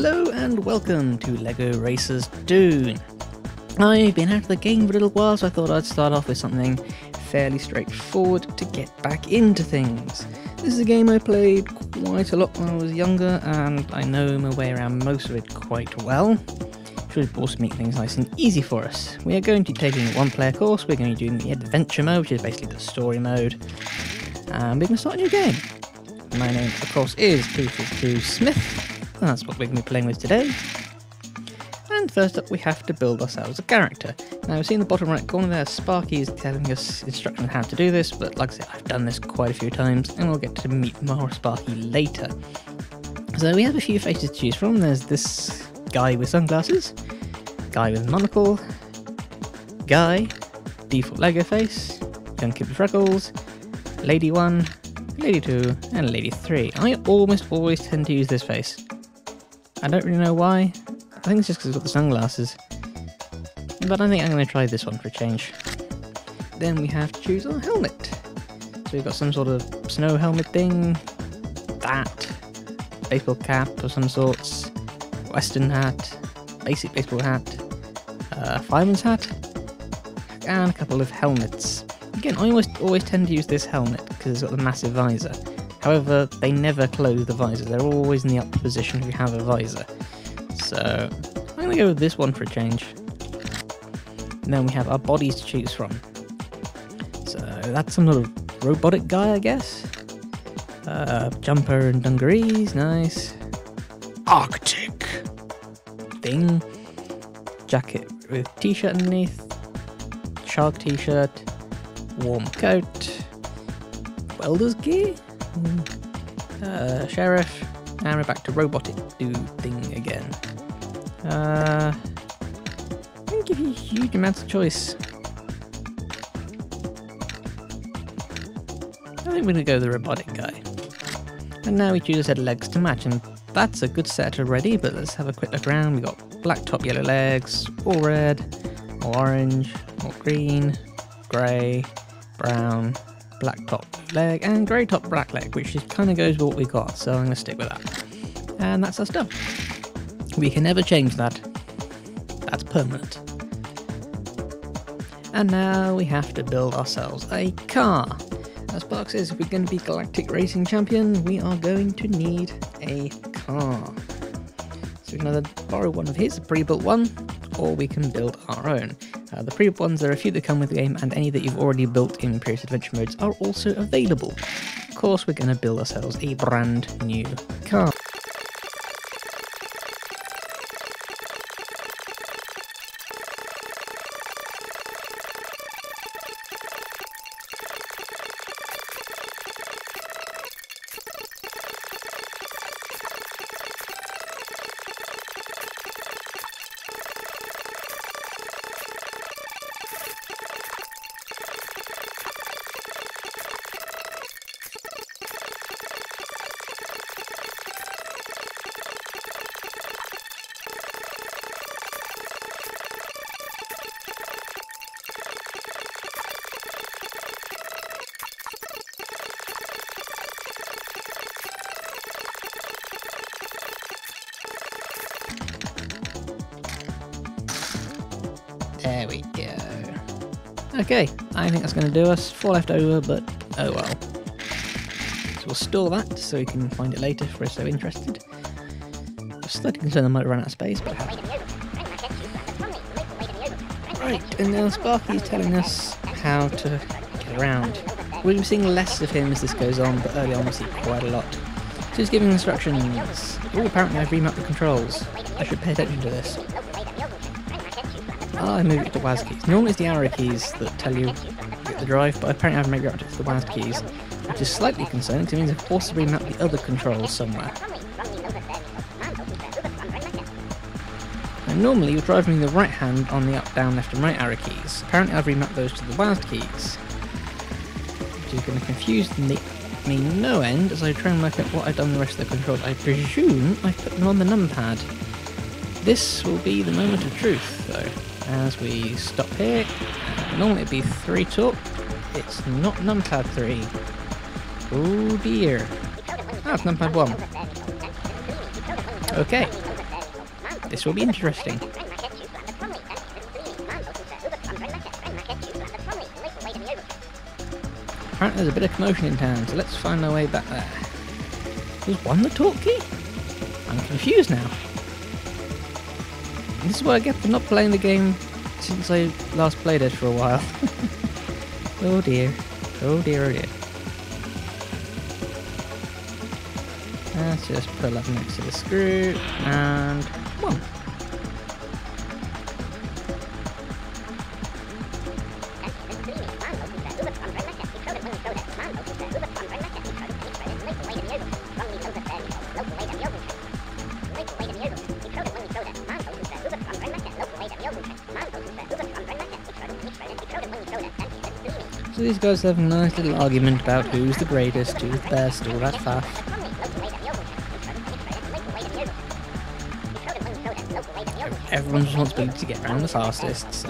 Hello and welcome to LEGO Racers Dune. I've been out of the game for a little while, so I thought I'd start off with something fairly straightforward to get back into things. This is a game I played quite a lot when I was younger, and I know my way around most of it quite well. Should of course make things nice and easy for us. We are going to be taking a one player course, we're going to be doing the adventure mode, which is basically the story mode, and we're going to start a new game. My name, of course, is Peter Smith, and that's what we're going to be playing with today. And first up, we have to build ourselves a character. Now, we see in the bottom right corner there, Sparky is telling us instructions on how to do this, but like I said, I've done this quite a few times, and we'll get to meet more Sparky later. So we have a few faces to choose from. There's this guy with sunglasses, guy with monocle, guy, default Lego face, young kid with freckles, lady 1, lady 2, and lady 3. I almost always tend to use this face. I don't really know why. I think it's just because it's got the sunglasses. But I think I'm going to try this one for a change. Then we have to choose our helmet. So we've got some sort of snow helmet thing, that, baseball cap of some sorts, western hat, basic baseball hat, uh, fireman's hat, and a couple of helmets. Again, I almost always tend to use this helmet because it's got the massive visor. However, they never close the visor. They're always in the up position if you have a visor. So I'm going to go with this one for a change. And then we have our bodies to choose from. So that's some sort of robotic guy, I guess. Uh, jumper and dungarees, nice. Arctic thing. Jacket with t-shirt underneath. Shark t-shirt. Warm coat. Welder's gear. Uh, sheriff. And we're back to robotic do thing again. Uh, I'm gonna give you huge amounts of choice. I think we're gonna go with the robotic guy. And now we choose of legs to match, and that's a good set already, but let's have a quick look around. We've got black top, yellow legs, all red, all orange, all green, grey, brown, black top leg, and grey top black leg, which just kind of goes with what we got, so I'm going to stick with that. And that's our stuff. We can never change that. That's permanent. And now we have to build ourselves a car. As Spark says, if we're going to be Galactic Racing Champion, we are going to need a car. So we can either borrow one of his, a pre-built one, or we can build our own. Uh, the pre-built ones, there are a few that come with the game, and any that you've already built in previous adventure modes are also available. Of course, we're going to build ourselves a brand new car. There we go. Okay, I think that's going to do us. Four left over, but oh well. So we'll store that so we can find it later if we're so interested. Just slightly concerned I might run out of space, but Right, and now Sparky's telling us how to get around. We'll be seeing less of him as this goes on, but early on we see quite a lot. So he's giving instructions. Oh, apparently I've remapped the controls. I should pay attention to this. Oh, I moved it to WASD keys. Normally it's the arrow keys that tell you the drive, but apparently I've moved it to the WASD keys, which is slightly concerning because it means I've also remapped the other controls somewhere. And normally you're driving the right hand on the up, down, left and right arrow keys. Apparently I've remapped those to the WASD keys, which is going to confuse me, me no end as I try and work out what I've done with the rest of the controls. I presume I've put them on the numpad. This will be the moment of truth, though as we stop here. Normally it'd be 3 top. It's not numpad 3. Oh dear. Ah, it's numpad 1. Okay. This will be interesting. Apparently there's a bit of commotion in town, so let's find our way back there. Was one the talk key? I'm confused now. This is what I get for not playing the game since I last played it for a while. oh dear. Oh dear, oh dear. Let's just pull up next to the screw and So these guys have a nice little argument about who's the greatest, who's the best, all that faff. Everyone's responsibility to get around the fastest, so...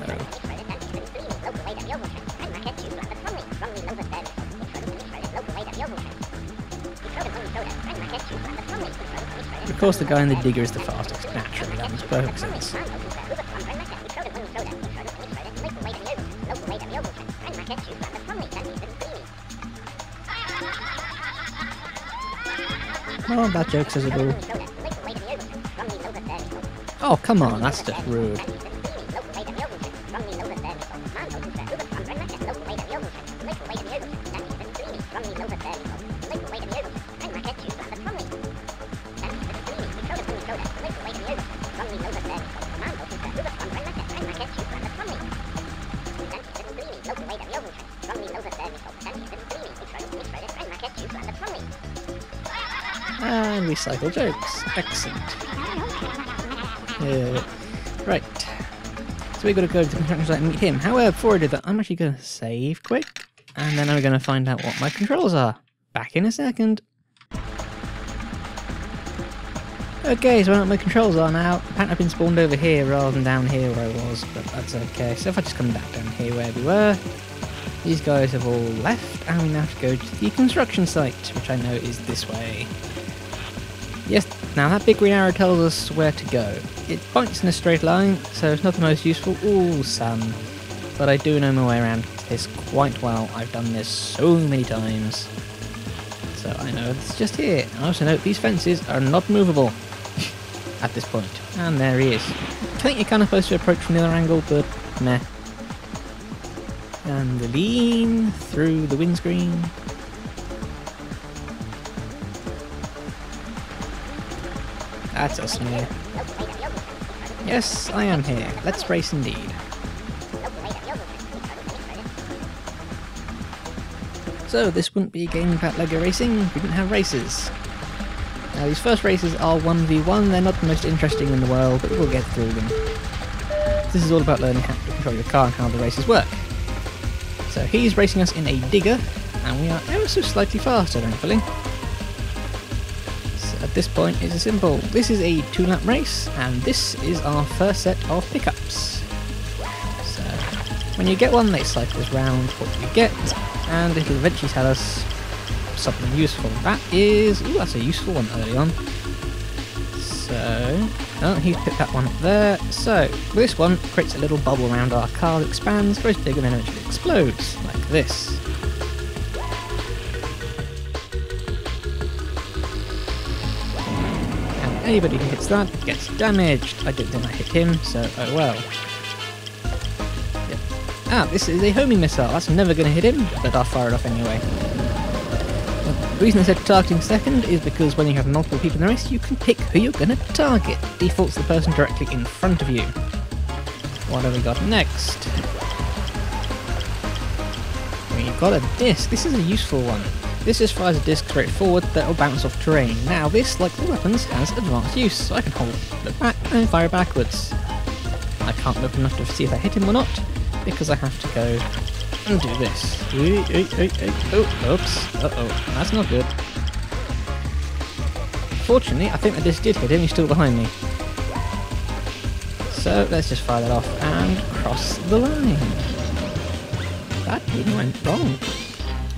Of course the guy in the digger is the fastest, naturally, that makes perfect sense. Oh, that joke's as a boo. Oh, come on, that's just rude. And recycle jokes. Excellent. Uh, right. So we got to go to the construction site and meet him. However, before I do that, I'm actually going to save quick. And then I'm going to find out what my controls are. Back in a second. Okay, so I know what my controls are now. Apparently I've been spawned over here rather than down here where I was, but that's okay. So if I just come back down here where we were, these guys have all left, and we now have to go to the construction site, which I know is this way. Yes, now that big green arrow tells us where to go. It points in a straight line, so it's not the most useful. Ooh, sun. But I do know my way around this quite well. I've done this so many times. So I know it's just here. I also note these fences are not movable at this point. And there he is. I think you're kind of supposed to approach from the other angle, but meh. And the lean through the windscreen. That's us near. Yes, I am here. Let's race indeed. So, this wouldn't be a game about LEGO racing we didn't have races. Now, these first races are 1v1, they're not the most interesting in the world, but we'll get through them. This is all about learning how to control your car and how the races work. So, he's racing us in a digger, and we are ever so slightly faster, thankfully. At this point, it's a simple. This is a two-lap race, and this is our first set of pickups. So, when you get one, they cycle round what you get, and it'll eventually tell us something useful. That is, ooh, that's a useful one early on. So, oh, he's picked that one up there. So, this one creates a little bubble around our car that expands, grows bigger, and then eventually explodes, like this. Anybody who hits that gets damaged. I didn't think I hit him, so oh well. Yep. Ah, this is a homing missile. That's never going to hit him, but I'll fire it off anyway. The reason I said targeting second is because when you have multiple people in the race, you can pick who you're going to target. Defaults the person directly in front of you. What have we got next? We've got a disc. This is a useful one. This just fires a disc straight forward that will bounce off terrain. Now this, like all weapons, has advanced use, so I can hold it back and fire backwards. I can't look enough to see if I hit him or not, because I have to go and do this. Oh, oops. Uh-oh, that's not good. Fortunately, I think that this did hit him, he's still behind me. So let's just fire that off and cross the line. That really went wrong.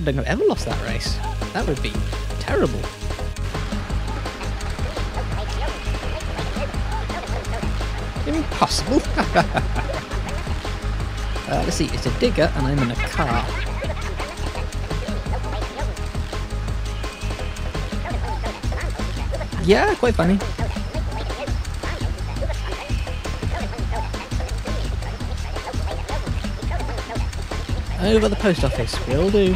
I don't think I've ever lost that race. That would be terrible. Impossible. uh, let's see, it's a digger and I'm in a car. Yeah, quite funny. Over the post office, will do.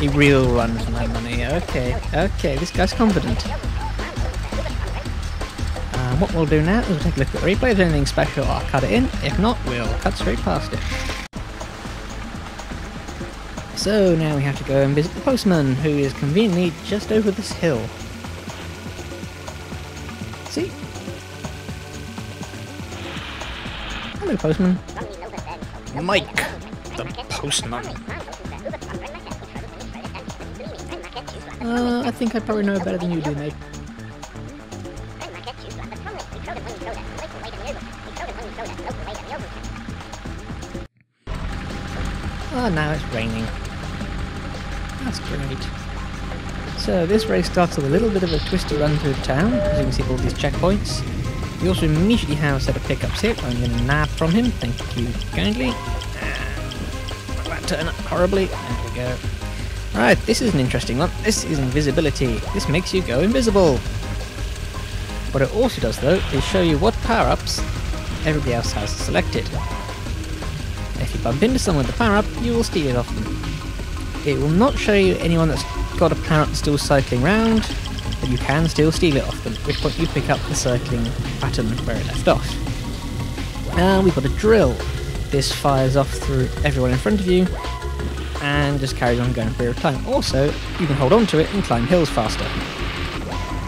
He real runs my money. Okay, okay, this guy's confident. Um, what we'll do now is we'll take a look at the replay. If there's anything special, I'll cut it in. If not, we'll cut straight past it. So now we have to go and visit the postman, who is conveniently just over this hill. See? Hello, postman. Mike, the postman. Uh, I think I probably know better than you do, mate. Oh, now it's raining. That's great. So this race starts with a little bit of a twisty run through the town, as you can see all these checkpoints. We also immediately have a set of pickups here. I'm going to nab from him. Thank you kindly. And that turn up horribly. There we go. Right, this is an interesting one. This is invisibility. This makes you go invisible. What it also does though is show you what power-ups everybody else has selected. If you bump into someone with a power-up, you will steal it off them. It will not show you anyone that's got a power-up still cycling round, but you can still steal it off them, at which point you pick up the circling pattern where it left off. Now we've got a drill. This fires off through everyone in front of you, and just carries on going for a time. Also, you can hold on to it and climb hills faster.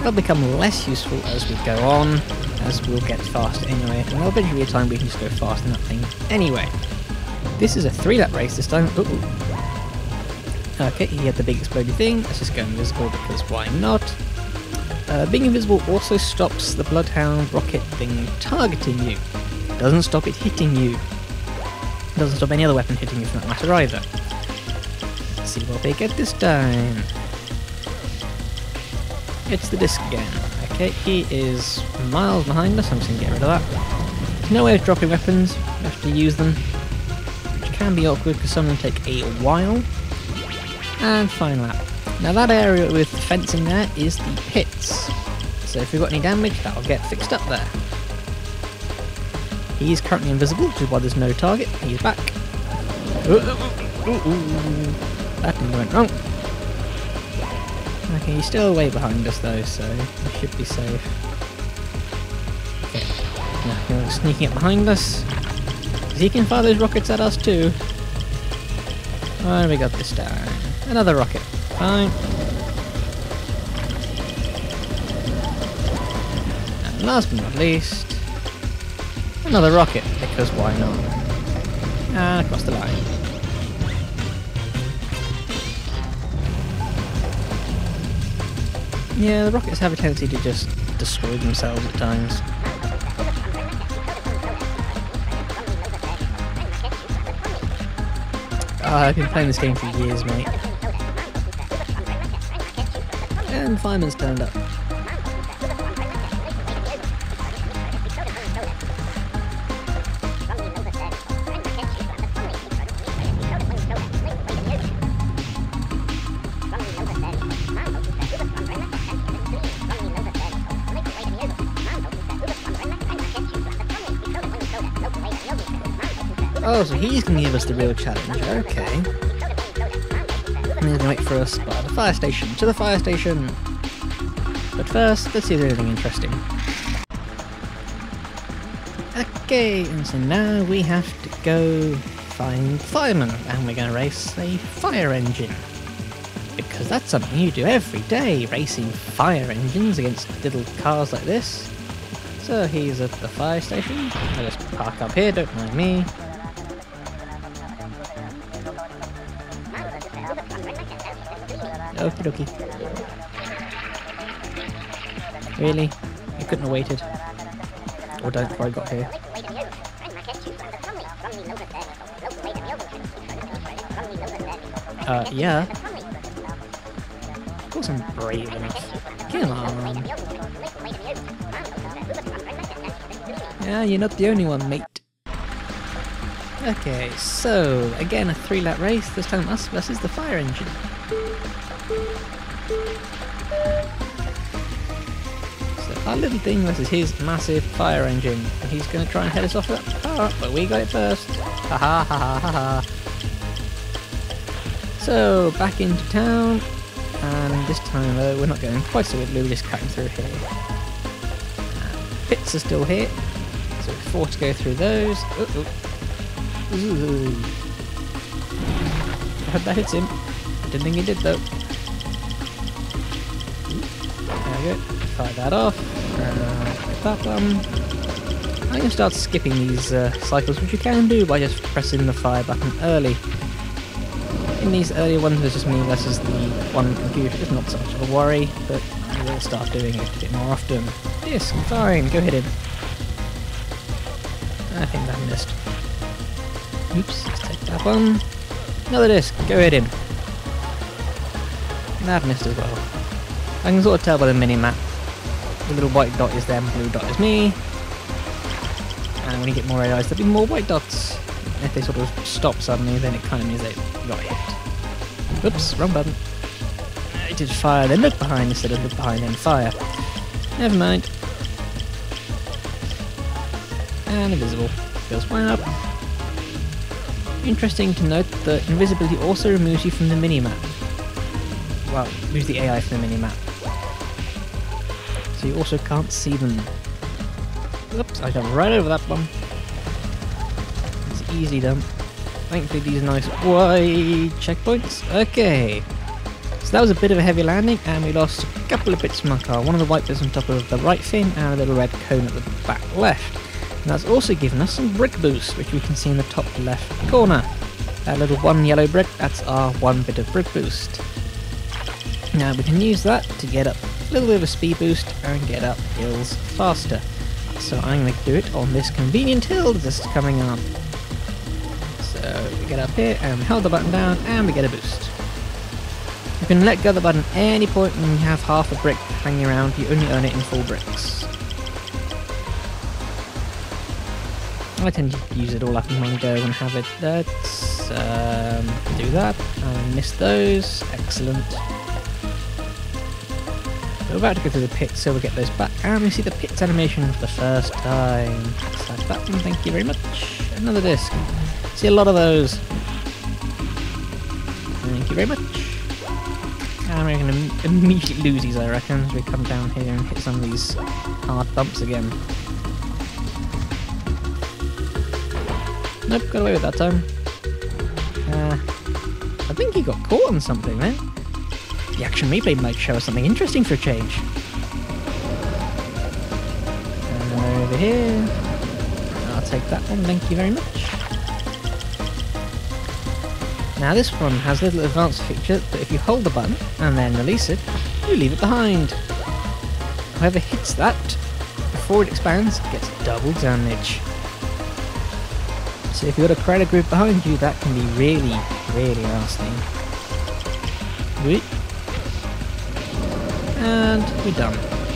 They'll become less useful as we go on, as we'll get faster anyway, and there'll eventually be a time we can just go faster than that thing anyway. This is a three lap race this time. Ooh. Okay, he had the big exploding thing. Let's just go invisible because why not? Uh, being invisible also stops the Bloodhound rocket thing targeting you. Doesn't stop it hitting you. Doesn't stop any other weapon hitting you for that matter either. Let's see what they get this time. It's the disc again. Okay, he is miles behind us. I'm just going to get rid of that. No way of dropping weapons. You have to use them. Which can be awkward because some of them take a while. And final lap. Now that area with the fencing there is the pits. So if we've got any damage, that'll get fixed up there. He is currently invisible, which is why there's no target. He's back. Ooh, ooh, ooh, that went wrong. Okay, he's still way behind us though, so we should be safe. Okay, now he's sneaking up behind us. He can fire those rockets at us too. Oh, we got this down. Another rocket. Fine. And last but not least, another rocket, because why not? And across the line. Yeah, the rockets have a tendency to just destroy themselves at times. Oh, I've been playing this game for years, mate. And Fireman's turned up. Oh, so he's to give us the real challenge. Okay. And wait for us by the fire station. To the fire station! But first, let's see if there's anything interesting. Okay, and so now we have to go find firemen, and we're going to race a fire engine. Because that's something you do every day, racing fire engines against little cars like this. So he's at the fire station. I'll just park up here, don't mind me. Okie dokie. Really? You couldn't have waited? Or don't before I got here? Uh, yeah. Of course I'm brave enough. Come on. Yeah, you're not the only one, mate. Okay, so again a three lap race, this time us versus the fire engine. Our little thing versus his massive fire engine. And he's going to try and head us off that part, but we got it first. Ha ha ha ha ha. So back into town, and this time though we're not going quite so good, we're just cutting through here. Pits are still here, so four to go through those. Uh -oh. Ooh. I hope that hits him. Didn't think he did though. There we go. Fire that off. Uh, that one. I can start skipping these uh, cycles, which you can do by just pressing the fire button early. In these earlier ones, it's just me versus the one computer. It's not so much of a worry, but I will start doing it a bit more often. Yes, fine, go hit him. I think that missed. Oops, let's take that one. Another disc, go hit him. That missed as well. I can sort of tell by the mini-map. The little white dot is them, blue dot is me. And when you get more AIs, there'll be more white dots. And if they sort of stop suddenly, then it kind of means they got hit. Oops, wrong button. I did fire, then look behind instead of look behind, and fire. Never mind. And invisible. Goes one up. Interesting to note that invisibility also removes you from the minimap. Well, removes the AI from the minimap. So you also can't see them. Oops, I jumped right over that one. It's easy done. Thankfully these nice wide checkpoints. Okay. So that was a bit of a heavy landing and we lost a couple of bits from our car. One of the white bits on top of the right fin and a little red cone at the back left. And that's also given us some brick boost, which we can see in the top left corner. That little one yellow brick, that's our one bit of brick boost. Now we can use that to get up a little bit of a speed boost and get up hills faster. So I'm going to do it on this convenient hill that's coming up. So we get up here and we hold the button down and we get a boost. You can let go of the button any point when you have half a brick hanging around, you only earn it in full bricks. I tend to use it all up in one go and have it. Let's um, do that. And miss those. Excellent. We're about to go through the pits, so we'll get those back. And we see the pits animation for the first time. Slash that one, thank you very much. Another disc. See a lot of those. Thank you very much. And we're going to immediately lose these, I reckon, as we come down here and hit some of these hard bumps again. Nope, got away with that time. Uh, I think he got caught on something then. The action replay might show us something interesting for a change. Over here. I'll take that one, thank you very much. Now this one has little advanced feature that if you hold the button and then release it, you leave it behind. Whoever hits that before it expands gets double damage. So if you've got a predator group behind you, that can be really, really nasty. And we're done.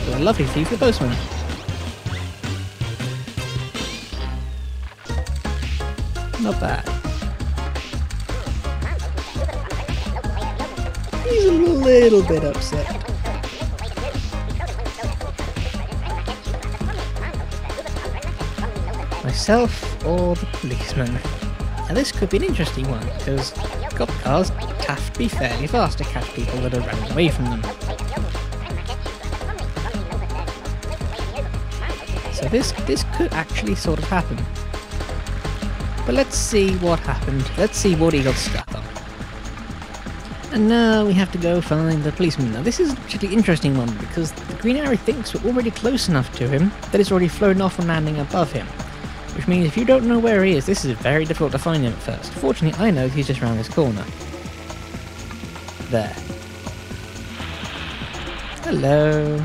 Got a lovely for the postman. Not bad. He's a little bit upset. Myself or the policeman? Now this could be an interesting one, because cop cars have to be fairly fast to catch people that are running away from them. So this this could actually sort of happen. But let's see what happened. Let's see what he got stuck on. And now we have to go find the policeman. Now this is actually an interesting one because the green arrow thinks we're already close enough to him that it's already flown off and landing above him. Which means if you don't know where he is, this is very difficult to find him at first. Fortunately, I know he's just around this corner. There. Hello.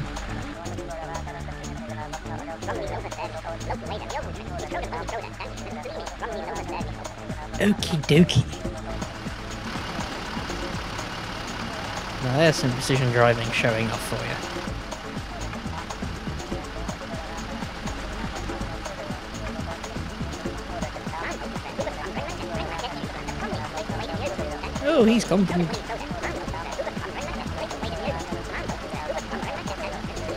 Okie dokie. Now there's some precision driving showing off for you. Oh, he's confident.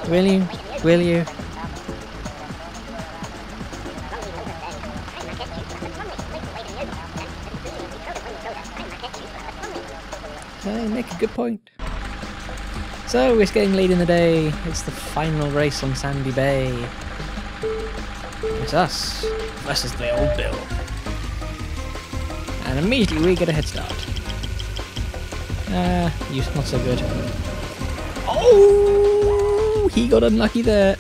Will you? Will you? Point. So we're getting late in the day. It's the final race on Sandy Bay. It's us versus the old Bill. And immediately we get a head start. Ah, uh, not so good. Oh, he got unlucky there.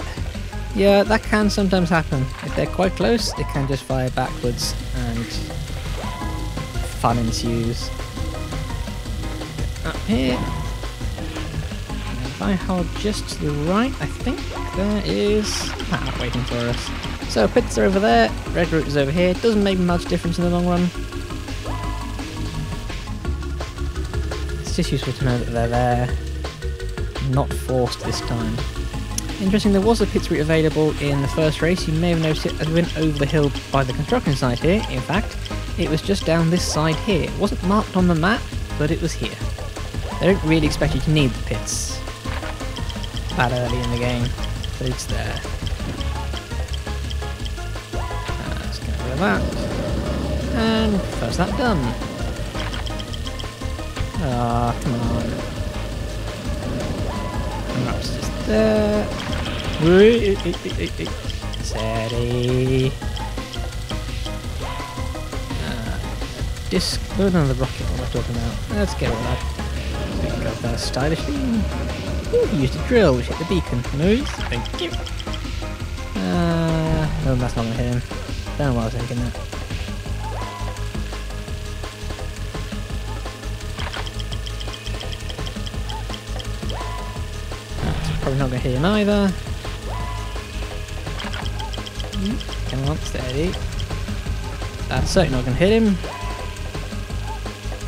Yeah, that can sometimes happen. If they're quite close, it can just fire backwards and fun ensues. Here. If I hold just to the right, I think there is ah, waiting for us. So pits are over there, red route is over here. Doesn't make much difference in the long run. It's just useful to know that they're there. Not forced this time. Interesting, there was a pits route available in the first race. You may have noticed it as we went over the hill by the construction site here. In fact, it was just down this side here. It wasn't marked on the map, but it was here. They don't really expect you to need the pits that early in the game, but it's there. Let's get rid of that. And first that done. Ah, oh, come on. Perhaps just there. Steady. Uh, disc. Oh no, the rocket. What am I talking about? Let's get rid of that. Pick up that stylishly. Ooh, he used a drill which hit the beacon. Nice, thank you. Uh, no, that's not gonna hit him. Don't know why I was thinking that. That's probably not gonna hit him either. Come on, steady. That's certainly not gonna hit him.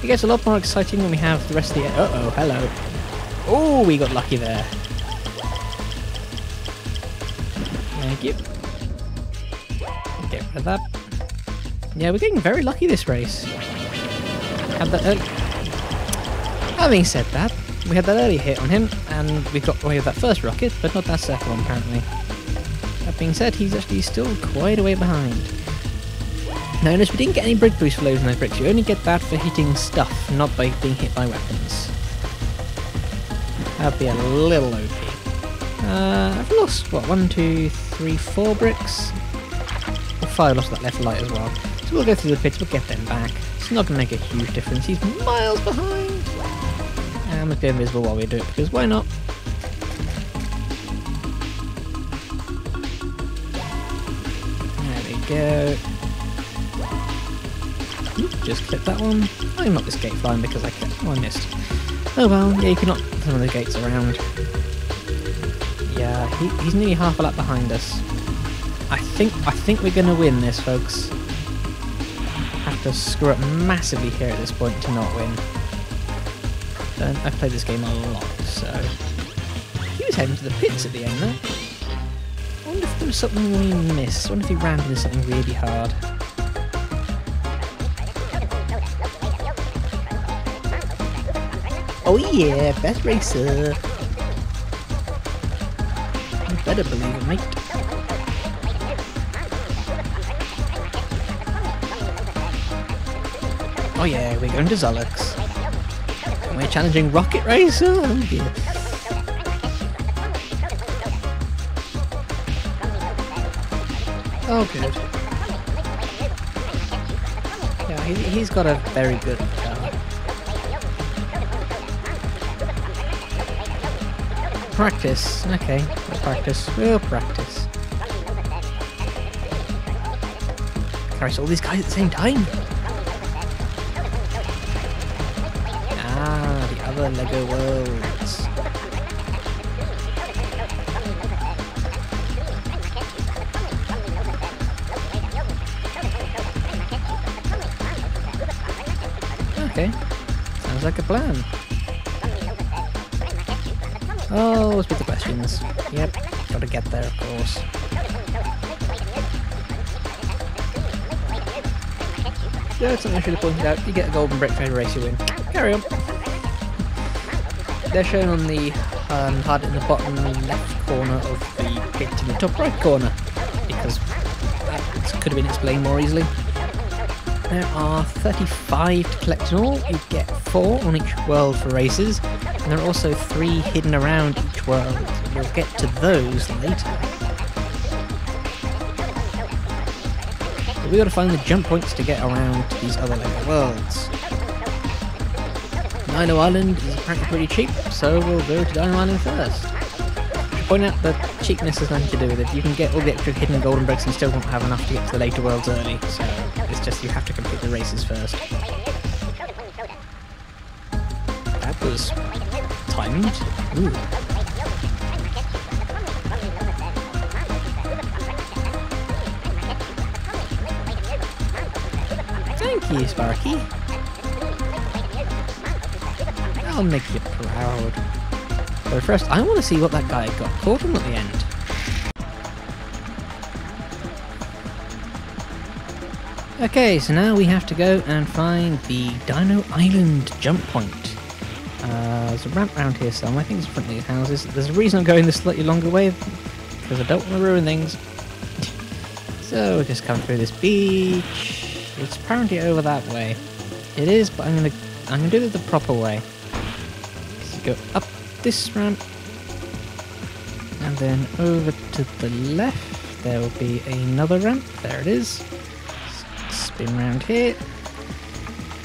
It gets a lot more exciting when we have the rest of the... Uh-oh, hello. Oh, we got lucky there. Thank you. Get rid of that. Yeah, we're getting very lucky this race. That early... Having said that, we had that early hit on him, and we got away with that first rocket, but not that second one, apparently. That being said, he's actually still quite a way behind. Notice we didn't get any brick boost for loading those bricks, you only get that for hitting stuff, not by being hit by weapons. That'd be a little OP. Uh, I've lost, what, one, two, three, four bricks? Or five lost that left light as well. So we'll go through the pits, we'll get them back. It's not going to make a huge difference, he's miles behind! And we'll go invisible while we do it, because why not? There we go. Just clip that one. I'm not this gate flying because I. Oh, I missed. Oh well, yeah, you can knock some of the gates around. Yeah, he, he's nearly half a lap behind us. I think I think we're gonna win this, folks. Have to screw up massively here at this point to not win. Um, I've played this game a lot, so he was heading to the pits at the end there. I wonder if there was something we missed. I wonder if he rammed into something really hard. Oh yeah, best racer. You better believe it, mate. Oh yeah, we're going to Xalax. And we're challenging Rocket Racer. Oh dear. Oh good. Yeah, he, he's got a very good practice. Okay, we'll practice. We'll practice. Can all these guys at the same time? Ah, the other Lego worlds. Okay, sounds like a plan. Oh, let's pick the questions. Yep, gotta get there, of course. That's something I should have pointed out. You get a golden brick for every race you win. Carry on. They're shown on the um, HUD in the bottom left corner of the pit in the top right corner because that could have been explained more easily. There are 35 to collect in all. You get 4 on each world for races, and there are also 3 hidden around each world. You'll get to those later. We gotta find the jump points to get around to these other LEGO worlds. Dino Island is apparently pretty cheap, so we'll go to Dino Island first. To Point out that cheapness has nothing to do with it. You can get all the extra hidden golden bricks and still won't have enough to get to the later worlds early, so just you have to complete the races first. That was timed. Ooh. Thank you, Sparky. I'll make you proud. But first, I want to see what that guy got caught on at the end. Okay, so now we have to go and find the Dino Island jump point. Uh, there's a ramp around here somewhere. I think it's in front of these houses. There's a reason I'm going this slightly longer way, because I don't want to ruin things. so we'll just come through this beach. It's apparently over that way. It is, but I'm gonna I'm gonna do it the proper way. So go up this ramp, and then over to the left. There will be another ramp. There it is. S- Spin round here,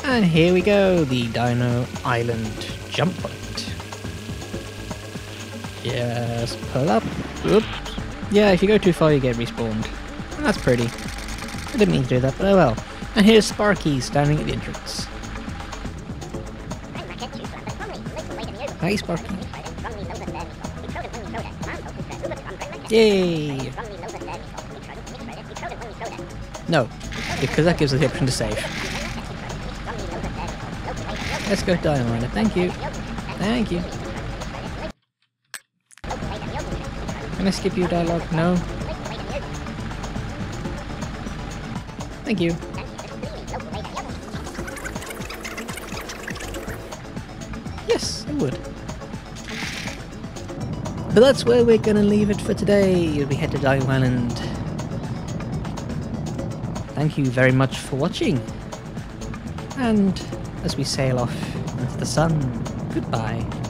and here we go. The Dino Island jump point. Yes, pull up. Oops. Yeah, if you go too far, you get respawned. That's pretty. I didn't mean to do that, but oh well. And here's Sparky standing at the entrance. Hi, Sparky. Yay! No, because that gives us the option to save. Let's go Dynamite. Thank you. Thank you. Can I skip your dialogue? No. Thank you. Yes, I would. But that's where we're going to leave it for today. We head to Dino Island. Thank you very much for watching. And as we sail off into the sun, goodbye.